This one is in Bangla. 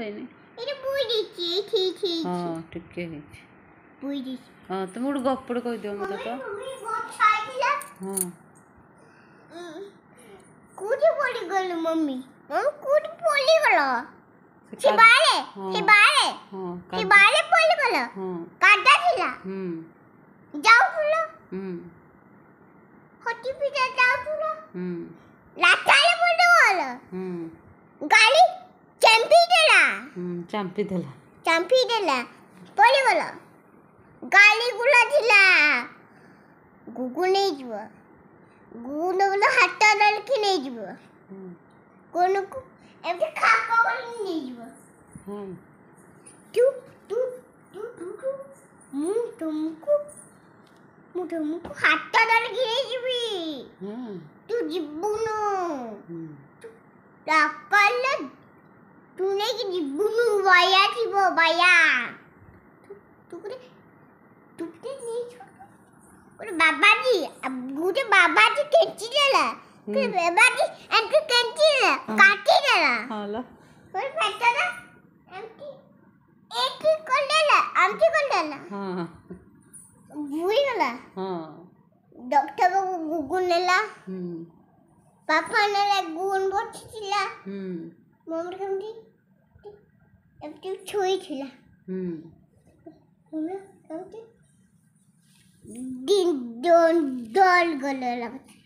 ହୁଏନି ହଁ ଟିକେ ହେଇଛି ହଁ ତୁମେ ଗୋଟେ ଗପଟେ କହିଦିଅ ମୋତେ ତ ହଁ କୋଉଠି ପଡ଼ିଗଲୁ ମମ୍ମି ମମ୍ମି କୋଉଠି ପଡ଼ିଗଲ ସେ ବାଳେ ସେ ବାଳେ ସେ ବାଳେ ପଡ଼ିଗଲ କାଦା ଥିଲା ଯାଉଥିଲ ହଟି ପିଟା ଯାଉଥିଲ ରାସ୍ତାରେ ପଡ଼ିଗଲ ଗାଡ଼ି చంపిదల చంపిదల পড়িগল গালিগুলো ଥିଲା গুগু ନେଇଯିବ ଗୁଗୁଲଗୁଲ ହାତ ଧରିକି ନେଇଯିବ কোনକୁ ଏମିତି ଖାପ କରିକି ନେଇଯିବ ତୁ ତୁ ତୁ ତୁ ମୁଁ ତୁମକୁ ମୁଁ ତୁମକୁ ହାତ ଧରିକି ନେଇଯିବି ତୁ ଯିବୁନୁ ଡାକଲେ 두뇌기 문을 와야 집어봐야 두그래 두그래 우리 마바지 우리 마바지 괜찮아 그 마바지 안그 괜찮아 같이잖아 알아 우리 봤잖아 안티 একই করলে আমটি করলে না হ্যাঁ বুই গেলা হ্যাঁ ডক্টর বাবু গুগুন নেলা হুম পাপা নেলা গুগুন বটছিলা হুম মমর কেমনি একটু ছুঁয়েছিলাম হুম দিন দল গেল লাগছে